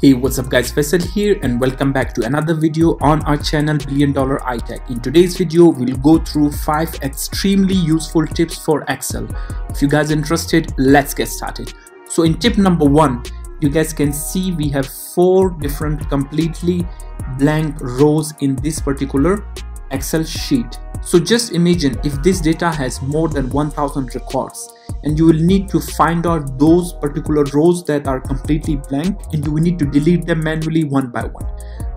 Hey what's up guys Faisal here and welcome back to another video on our channel Billion Dollar iTech. In today's video we'll go through 5 extremely useful tips for Excel. If you guys are interested let's get started. So in tip number 1 you guys can see we have 4 different completely blank rows in this particular Excel sheet. So just imagine if this data has more than 1000 records and you will need to find out those particular rows that are completely blank and you will need to delete them manually one by one.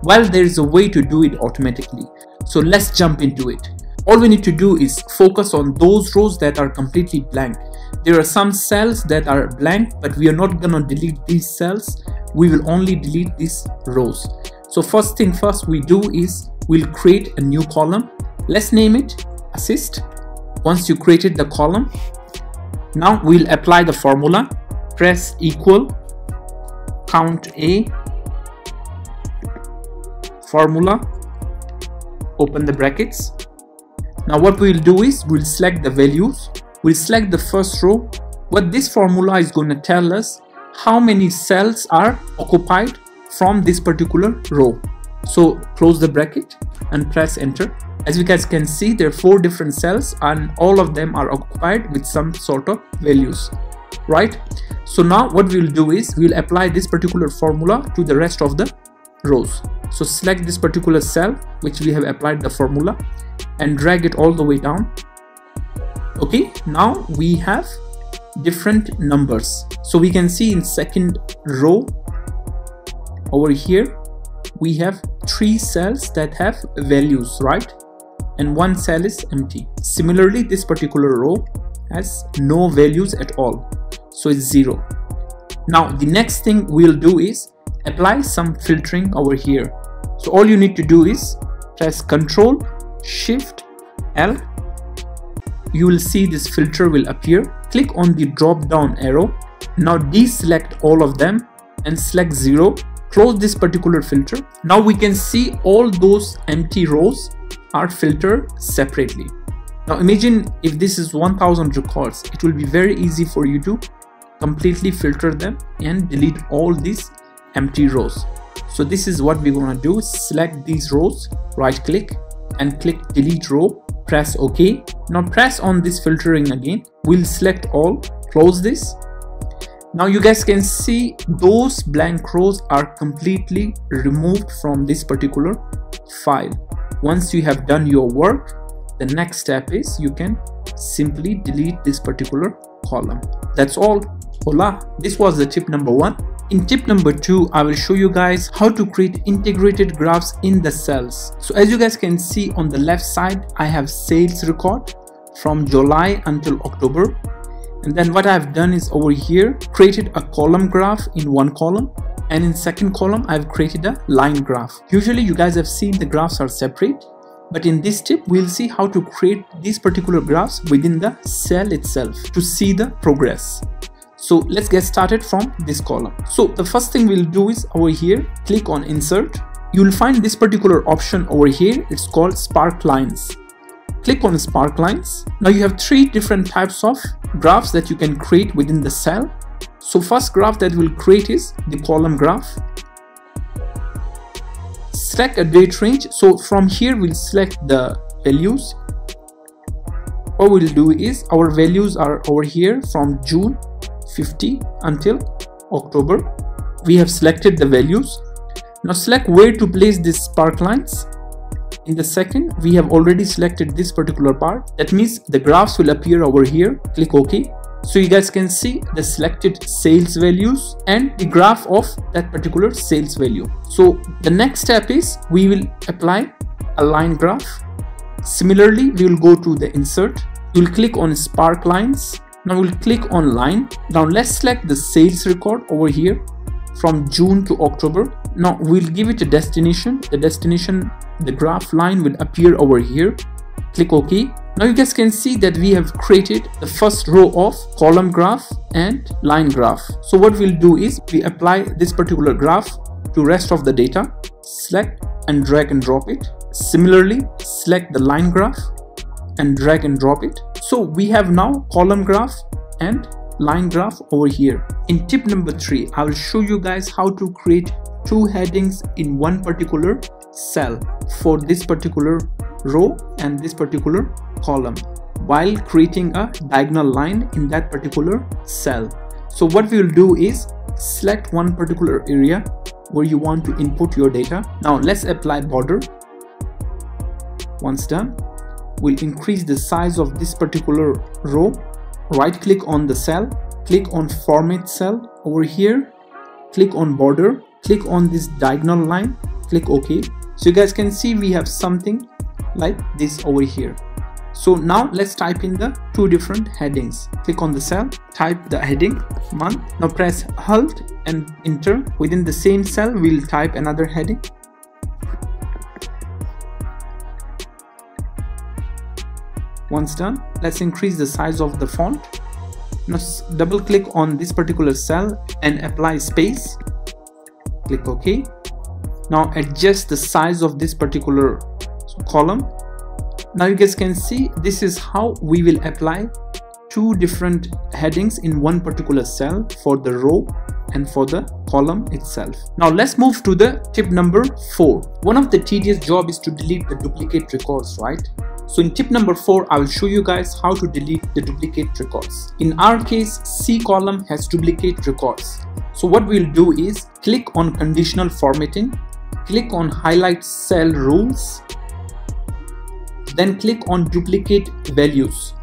Well, there is a way to do it automatically. So let's jump into it. All we need to do is focus on those rows that are completely blank. There are some cells that are blank, but we are not gonna delete these cells. We will only delete these rows. So first thing first we do is we'll create a new column. Let's name it assist. Once you created the column, now we'll apply the formula. Press equal, count A, formula, open the brackets. Now what we'll do is we'll select the values. We'll select the first row. What this formula is going to tell us how many cells are occupied from this particular row. So close the bracket and press enter. As you guys can see, there are four different cells and all of them are occupied with some sort of values, right? So now what we'll do is we'll apply this particular formula to the rest of the rows. So select this particular cell which we have applied the formula and drag it all the way down. Okay, now we have different numbers. So we can see in second row over here we have three cells that have values, right? And one cell is empty. Similarly, this particular row has no values at all. So it's zero. Now, the next thing we'll do is apply some filtering over here. So all you need to do is press Ctrl Shift L. You will see this filter will appear. Click on the drop down arrow. Now deselect all of them and select 0 close this particular filter. Now we can see all those empty rows are filtered separately. Now imagine if this is 1000 records, it will be very easy for you to completely filter them and delete all these empty rows. So this is what we're gonna do. Select these rows, right click and click delete row, press OK. Now press on this filtering again. We'll select all, close this now you guys can see those blank rows are completely removed from this particular file. Once you have done your work the next step is you can simply delete this particular column. That's all. Hola. This was the tip number one. In tip number two i will show you guys how to create integrated graphs in the cells. So as you guys can see on the left side i have sales record from july until october and then what I've done is over here created a column graph in one column and in second column I've created a line graph. Usually you guys have seen the graphs are separate but in this tip we'll see how to create these particular graphs within the cell itself to see the progress. So let's get started from this column. So the first thing we'll do is over here click on insert. You'll find this particular option over here it's called sparklines click on Sparklines. Now you have three different types of graphs that you can create within the cell. So first graph that we'll create is the column graph. Select a date range. So from here we'll select the values. What we'll do is our values are over here from June 50 until October. We have selected the values. Now select where to place these sparklines. In the second, we have already selected this particular part. That means the graphs will appear over here. Click OK. So you guys can see the selected sales values and the graph of that particular sales value. So the next step is we will apply a line graph. Similarly, we will go to the insert. You will click on sparklines. Now we'll click on line. Now let's select the sales record over here from June to October. Now we'll give it a destination. The destination the graph line will appear over here. Click ok. Now you guys can see that we have created the first row of column graph and line graph. So what we'll do is we apply this particular graph to rest of the data select and drag and drop it. Similarly select the line graph and drag and drop it. So we have now column graph and line graph over here. In tip number three i will show you guys how to create two headings in one particular cell for this particular row and this particular column while creating a diagonal line in that particular cell. So what we will do is select one particular area where you want to input your data. Now let's apply border. Once done, we'll increase the size of this particular row. Right click on the cell, click on format cell over here, click on border, click on this diagonal line, click OK. So you guys can see we have something like this over here. So now let's type in the two different headings. Click on the cell, type the heading month. Now press Alt and enter. Within the same cell, we'll type another heading. Once done, let's increase the size of the font. Now double click on this particular cell and apply space. Click OK. Now adjust the size of this particular column now you guys can see this is how we will apply two different headings in one particular cell for the row and for the column itself. Now let's move to the tip number 4. One of the tedious job is to delete the duplicate records, right? So in tip number 4, I will show you guys how to delete the duplicate records. In our case, C column has duplicate records. So what we'll do is click on conditional formatting, click on highlight cell rules then click on duplicate values.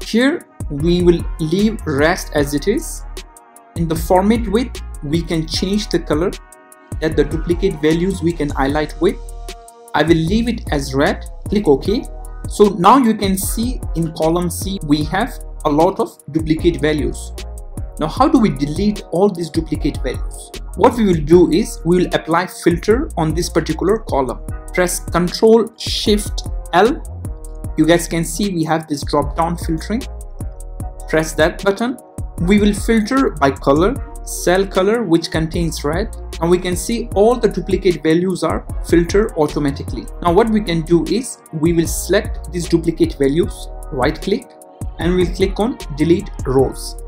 Here we will leave rest as it is. In the format width, we can change the color that the duplicate values we can highlight with. I will leave it as red, click OK. So now you can see in column C, we have a lot of duplicate values. Now how do we delete all these duplicate values? What we will do is we will apply filter on this particular column. Press Ctrl Shift L. You guys can see we have this drop down filtering. Press that button. We will filter by color cell color which contains red. And we can see all the duplicate values are filtered automatically. Now what we can do is we will select these duplicate values. Right click. And we'll click on delete rows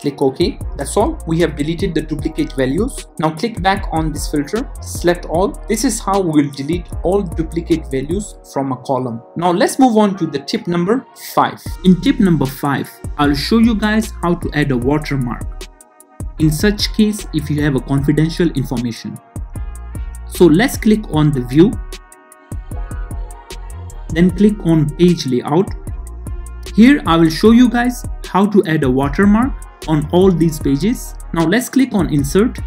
click OK. That's all. We have deleted the duplicate values. Now click back on this filter, select all. This is how we'll delete all duplicate values from a column. Now let's move on to the tip number 5. In tip number 5, I'll show you guys how to add a watermark. In such case, if you have a confidential information. So let's click on the view. Then click on page layout. Here I will show you guys how to add a watermark on all these pages. Now let's click on insert,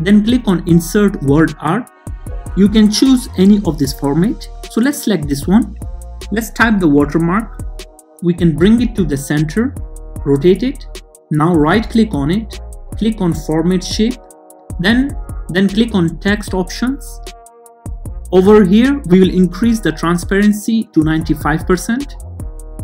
then click on insert WordArt. You can choose any of this format. So let's select this one. Let's type the watermark. We can bring it to the center, rotate it. Now right click on it, click on format shape, then, then click on text options. Over here, we will increase the transparency to 95%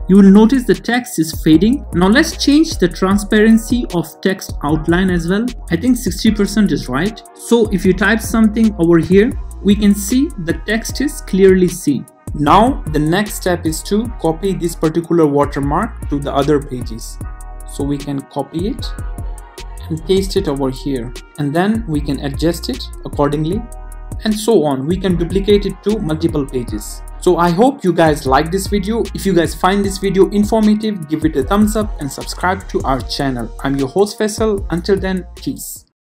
you will notice the text is fading. Now let's change the transparency of text outline as well. I think 60% is right. So if you type something over here, we can see the text is clearly seen. Now the next step is to copy this particular watermark to the other pages. So we can copy it and paste it over here and then we can adjust it accordingly and so on. We can duplicate it to multiple pages. So I hope you guys like this video. If you guys find this video informative, give it a thumbs up and subscribe to our channel. I'm your host Faisal. Until then, peace.